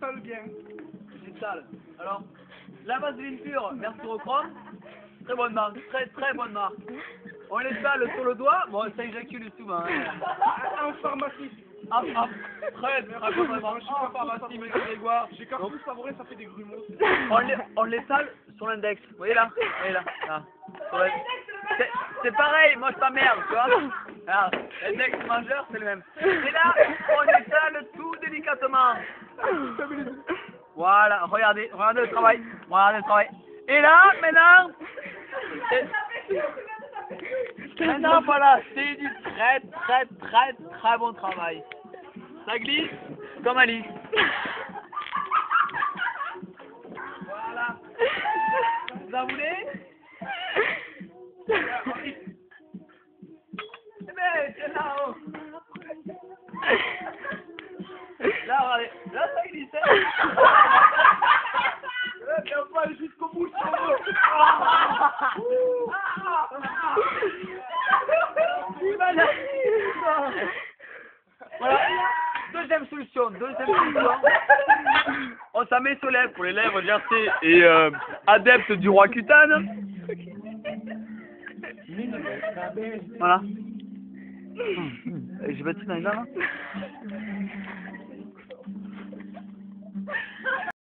l'étale bien. J'étale. Alors, la vaseline pure, mercurochrome, très bonne marque, très très bonne marque. On l'étale sur le doigt, bon ça éjacule souvent. Hein. En pharmacie. Ah, ah, très très bonne marque. En pharmacie, monsieur Grégoire. J'ai Carrefour Savouré, ça fait des grumeaux. On l'é- On l'étale sur l'index. Vous voyez là Vous voyez là. C'est- C'est pareil, moi je t'emmerde, tu vois. Alors, L'index majeur, c'est le même. Et là, on étale tout délicatement. Voilà, regardez, regardez le travail. Regardez le travail. Et là, maintenant. Maintenant, voilà, c'est du très, très, très, très bon travail. Ça glisse comme Alice. Voilà. Vous en voulez? Eh ben, c'est là-haut. Là, regardez. Là, ça hein. On va aller jusqu'au bout, si on veut. Voilà. Deuxième solution, deuxième solution. On met sur les lèvres pour les lèvres gercées et euh, adeptes du roi cutane. Voilà. J'ai battu dans les dents là